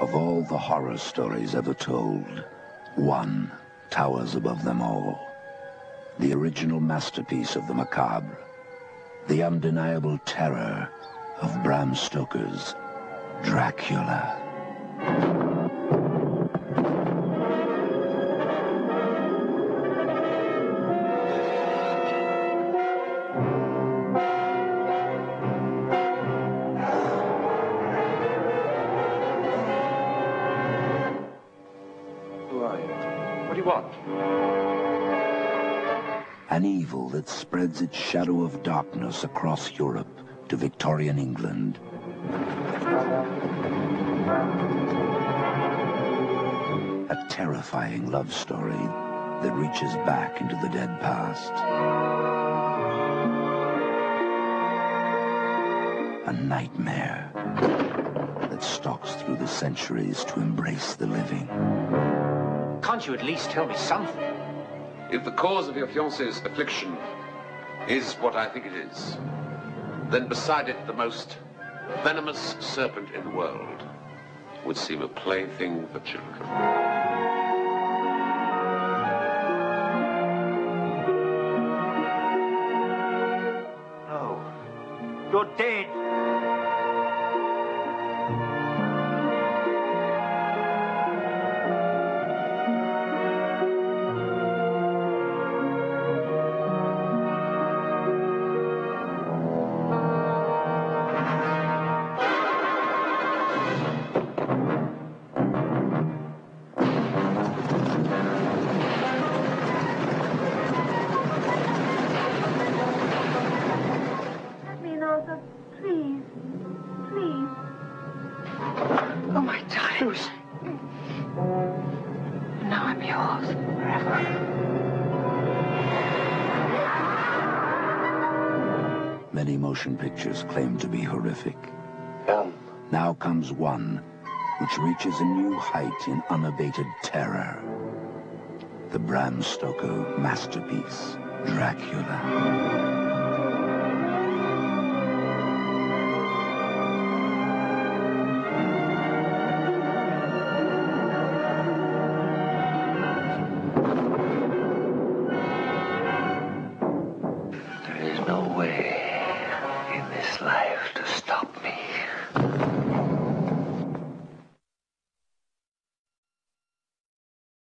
Of all the horror stories ever told, one towers above them all. The original masterpiece of the macabre. The undeniable terror of Bram Stoker's Dracula. Want? An evil that spreads its shadow of darkness across Europe to Victorian England. A terrifying love story that reaches back into the dead past. A nightmare that stalks through the centuries to embrace the living. Can't you at least tell me something? If the cause of your fiancé's affliction is what I think it is, then beside it the most venomous serpent in the world would seem a plaything for children. No. You're dead. My darling. Now I'm yours forever. Many motion pictures claim to be horrific. Um, Now comes one which reaches a new height in unabated terror. The Bram Stoker masterpiece, Dracula. no way in this life to stop me.